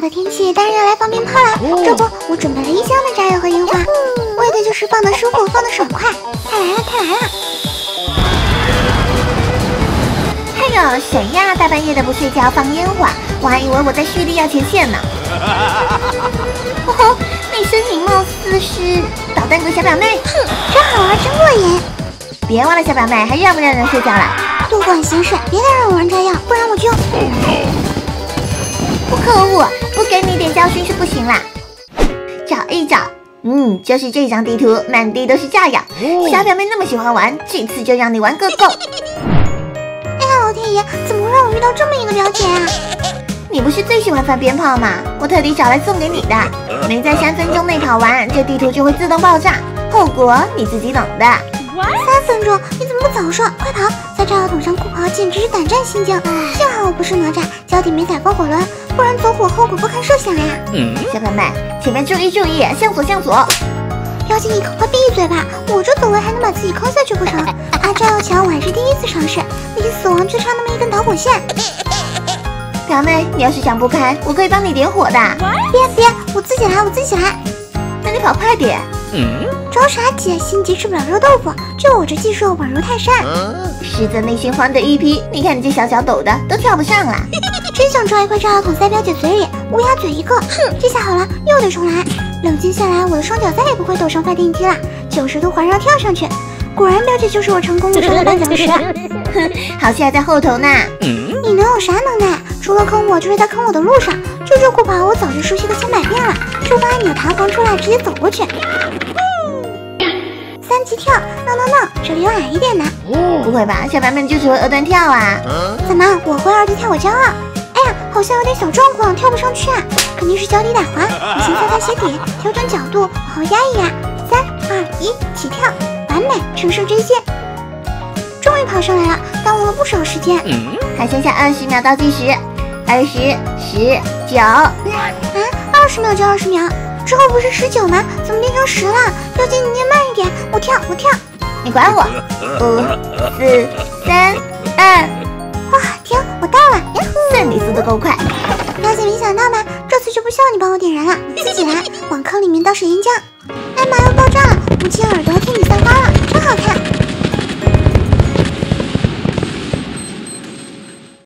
好的天气，当然要来放鞭炮啦！这不，我准备了一箱的炸药和烟花，为的就是放的舒服，放的爽快。快来了，快来了！哎呦，谁呀？大半夜的不睡觉放烟花，我还以为我在蓄力要前线呢。哦吼，那身形貌似是捣蛋鬼小表妹，哼，真好玩，真过瘾。别忘了，小表妹，还让不让人睡觉了？多管闲事，别再让我玩炸药，不然我就……不可恶，不给你点教训是不行啦！找一找，嗯，就是这张地图，满地都是炸药。小表妹那么喜欢玩，这次就让你玩个够！哎呀，老天爷，怎么会让我遇到这么一个表姐啊？你不是最喜欢放鞭炮吗？我特地找来送给你的。没在三分钟内跑完，这地图就会自动爆炸，后果你自己懂的。三分钟？你不早说？快跑！在炸药桶上酷跑简直是胆战心惊。幸好我不是哪吒，脚底没踩风火轮，不然走火后果不堪设想呀！小朋友们，前面注意注意，向左向左！表姐，你可快闭嘴吧！我这走位还能把自己坑下去不成？啊，炸药墙我还是第一次尝试，离死亡就差那么一根导火线。表妹，你要是想不开，我可以帮你点火的。别别，我自己来，我自己来。那你跑快点。嗯，着啥急？心急吃不了热豆腐，就我这技术稳如泰山。实则内心慌得一批。你看你这小脚抖的，都跳不上了。真想抓一块炸药桶塞表姐嘴里，乌鸦嘴一个。哼，这下好了，又得重来。冷静下来，我的双脚再也不会抖成发电机了，九十度环绕跳上去。果然，表姐就是我成功路上的绊脚石。哼，好戏还在后头呢。你能有啥能耐？除了坑我，就是在坑我的路上。就这酷跑，我早就熟悉个千百遍了。触发你的，弹簧出来，直接走过去。三级跳，no no no，这里有矮一点的。不会吧，小白们就只会二段跳啊？怎么，我会二段跳，我骄傲。哎呀，好像有点小状况，跳不上去啊，肯定是脚底打滑。我先踩踩鞋底，调整角度，往后压一压。三二一，起跳，完美，乘胜追击。终于跑上来了，耽误了不少时间。还剩下二十秒倒计时，二十、十、九。啊，二十秒就二十秒。之后不是十九吗？怎么变成十了？表姐，你念慢一点，我跳，我跳，你管我！五、四、三、二，哇，停，我到了！呀呼，算你速度够快。表姐，没想到吧？这次就不需要你帮我点燃了，自己来。往坑里面倒水岩浆。哎妈，要爆炸了！母亲耳朵替你散花了，真好看。